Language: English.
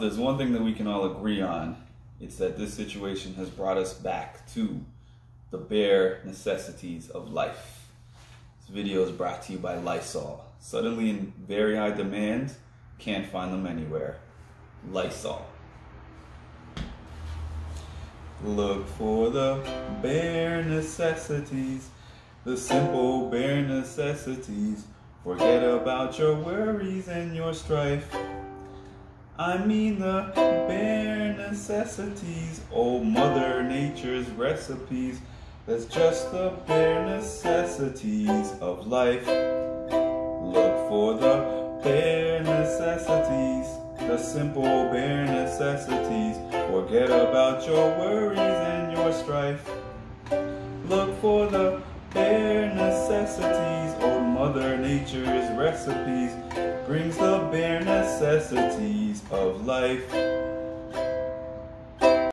There's one thing that we can all agree on. It's that this situation has brought us back to the bare necessities of life. This video is brought to you by Lysol. Suddenly in very high demand, can't find them anywhere. Lysol. Look for the bare necessities, the simple bare necessities. Forget about your worries and your strife. I mean the bare necessities, old Mother Nature's recipes. That's just the bare necessities of life. Look for the bare necessities, the simple bare necessities. Forget about your worries and your strife. Look for the Mother Nature's recipes brings the bare necessities of life.